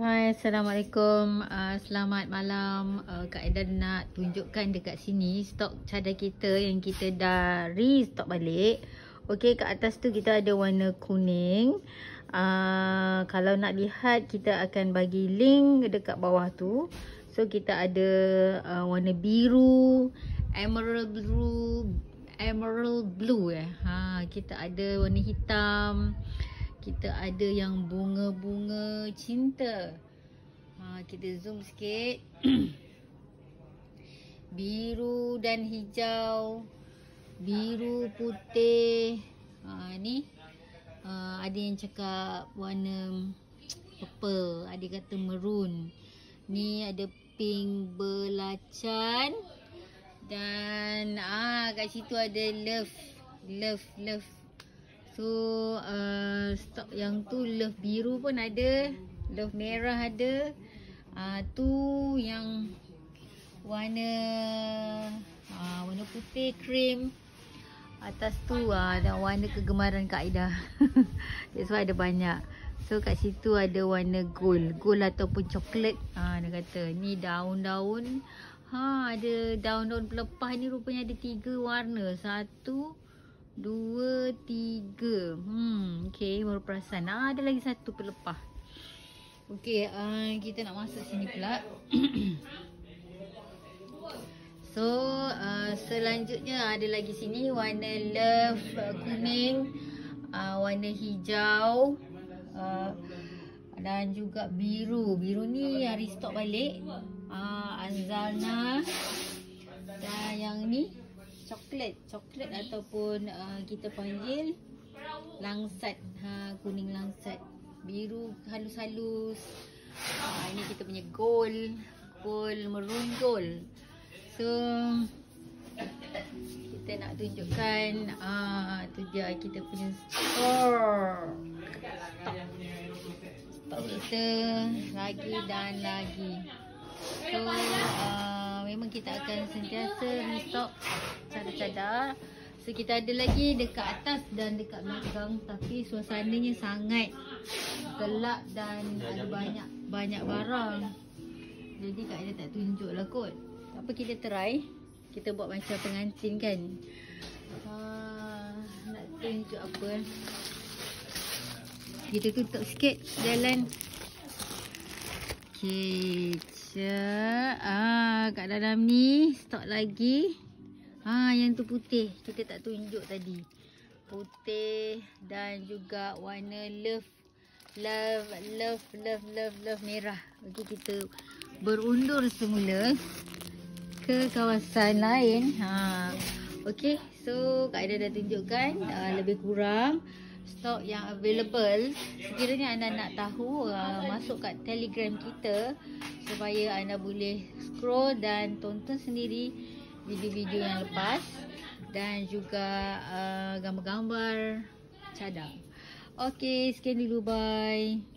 Hai, Assalamualaikum. Uh, selamat malam. Uh, Kak Aida nak tunjukkan dekat sini stok cadar kita yang kita dah restock balik. Okey, kat atas tu kita ada warna kuning. Uh, kalau nak lihat, kita akan bagi link dekat bawah tu. So, kita ada uh, warna biru, emerald blue, emerald blue eh. Ha, kita ada warna hitam kita ada yang bunga-bunga cinta. Ha, kita zoom sikit. Biru dan hijau. Biru putih. Ha, ni ha, ada yang cakap warna purple. Ada kata maroon. Ni ada pink belacan. Dan ah kat situ ada love. Love, love. So uh, stok yang tu love biru pun ada Love merah ada. Uh, Tu yang warna uh, Warna putih cream. Atas tu uh, ada warna kegemaran Kak Aida. That's why ada banyak. So kat situ ada warna gold. Gold ataupun coklat. Uh, Dia kata ni daun-daun. Ha ada daun-daun pelepah ni rupanya ada tiga warna. Satu Dua, tiga. Baru perasan. Ah, ada lagi satu pelepah. Okay, uh, kita nak masuk sini pula. so, uh, selanjutnya ada lagi sini warna love uh, kuning, uh, warna hijau uh, dan juga biru. Biru ni hari stok balik. Uh, Anzalna dan yang ni coklat. Coklat ataupun uh, kita panggil langsat. Ha kuning langsat. Biru halus-halus. Uh, ini kita punya gold. Gold maroon gold. So kita nak tunjukkan ah uh, tu dia kita punya store kita lagi dan lagi kita akan sentiasa restock cadar-cadar. So kita ada lagi dekat atas dan dekat belakang tapi suasananya sangat gelap dan ada banyak banyak barang. Jadi Kak Aida tak tunjuk lah kot. Apa kita try. Kita buat macam pengantin kan. Ha, nak tunjuk apa. Kita tutup sikit jalan. Okay. Ah, kat dalam ni stok lagi. Ha, yang tu putih. Kita tak tunjuk tadi. Putih dan juga warna love. Love, love, love, love, love merah. Okey, kita berundur semula ke kawasan lain. Ha. Okey, so Kak Aida dah tunjukkan uh, lebih kurang stok yang available. Sekiranya anda nak tahu, uh, masuk kat telegram kita supaya anda boleh scroll dan tonton sendiri video-video yang lepas dan juga uh, gambar-gambar cadang. Okey, sekian dulu bye.